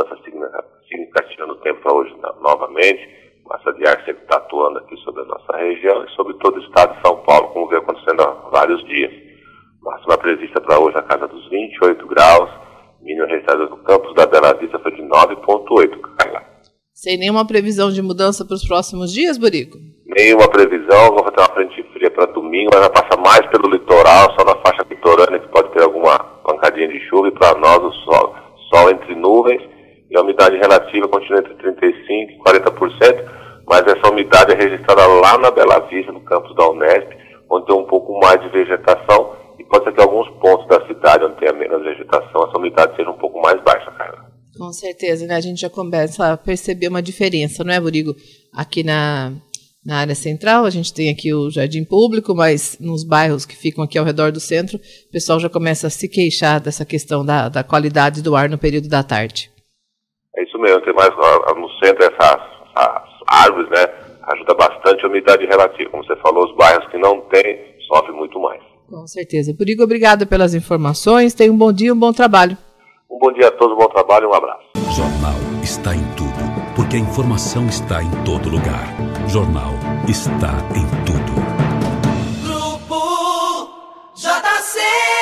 mudança significativa no tempo para hoje novamente. Massa de ar sempre está atuando aqui sobre a nossa região e sobre todo o estado de São Paulo, como vem acontecendo há vários dias. Máxima prevista para hoje na casa dos 28 graus, mínima registrada no campus da Bela Vista foi de 9,8, Carla. Sem nenhuma previsão de mudança para os próximos dias, Burico? Nenhuma previsão, vou fazer uma frente fria para domingo, mas vai passar mais pelo litoral, só na faixa litorânea que pode ter alguma pancadinha de chuva e para nós o sol entre nuvens e a umidade relativa continua entre 35% e 40%, mas essa umidade é registrada lá na Bela Vista, no campus da Unesp, onde tem um pouco mais de vegetação e pode ser que alguns pontos da cidade onde tenha menos vegetação, essa umidade seja um pouco mais baixa, Carla. Com certeza, né? A gente já começa a perceber uma diferença, não é, Burigo? Aqui na, na área central, a gente tem aqui o jardim público, mas nos bairros que ficam aqui ao redor do centro, o pessoal já começa a se queixar dessa questão da, da qualidade do ar no período da tarde. É isso mesmo, tem mais no centro essas, essas árvores, né? Ajuda bastante a umidade relativa. Como você falou, os bairros que não tem sofrem muito mais. Com certeza. Burigo, obrigado pelas informações. Tenha um bom dia, um bom trabalho. Um bom dia a todos, um bom trabalho, um abraço. Jornal está em tudo, porque a informação está em todo lugar. Jornal está em tudo. Grupo JC